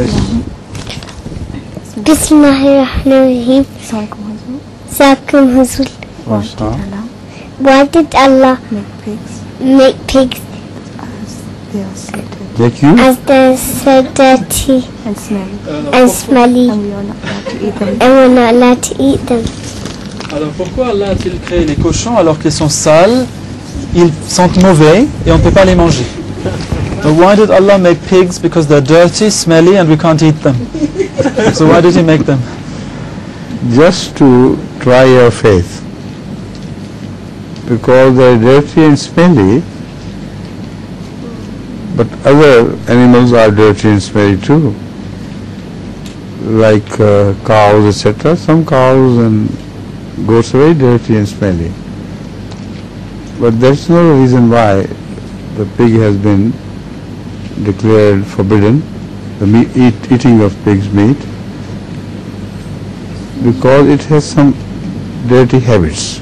Did Allah Why did Allah make pigs? Make pigs as they are sated Like you? as they're so dirty and smelly and smelly and we are not allowed to eat them? and we're not allowed to eat them? Alors pourquoi Allah a-t-il créé les cochons alors qu'ils sont sales, ils sentent mauvais et on ne peut pas les manger? Why did Allah make pigs? Because they're dirty, smelly and we can't eat them. So why did He make them? Just to try your faith. Because they're dirty and smelly, but other animals are dirty and smelly too. Like uh, cows, etc. Some cows and goats are very dirty and smelly. But that's not the reason why the pig has been declared forbidden, the eat, eating of pig's meat, because it has some dirty habits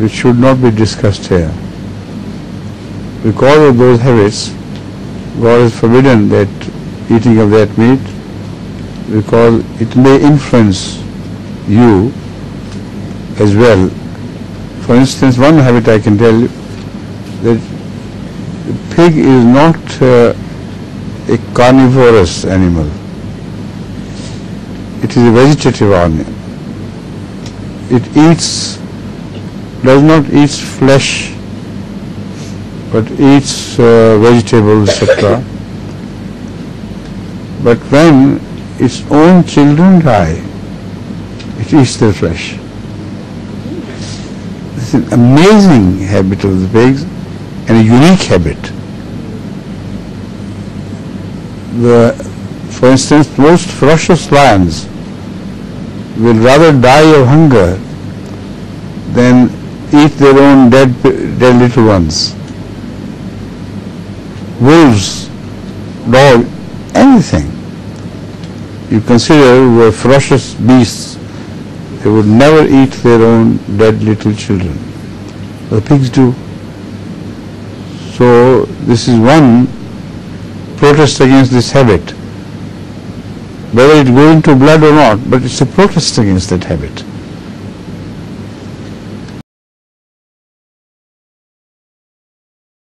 which should not be discussed here. Because of those habits, God has forbidden that eating of that meat because it may influence you as well. For instance, one habit I can tell you that pig is not uh, a carnivorous animal. It is a vegetative animal. It eats, does not eat flesh, but eats uh, vegetables, etc. But when its own children die, it eats their flesh. It's an amazing habit of the pigs and a unique habit. The, for instance, most ferocious lions will rather die of hunger than eat their own dead, dead little ones. Wolves, dog, anything. You consider were ferocious beasts, they would never eat their own dead little children. The pigs do. So this is one protest against this habit. Whether it goes into blood or not, but it's a protest against that habit.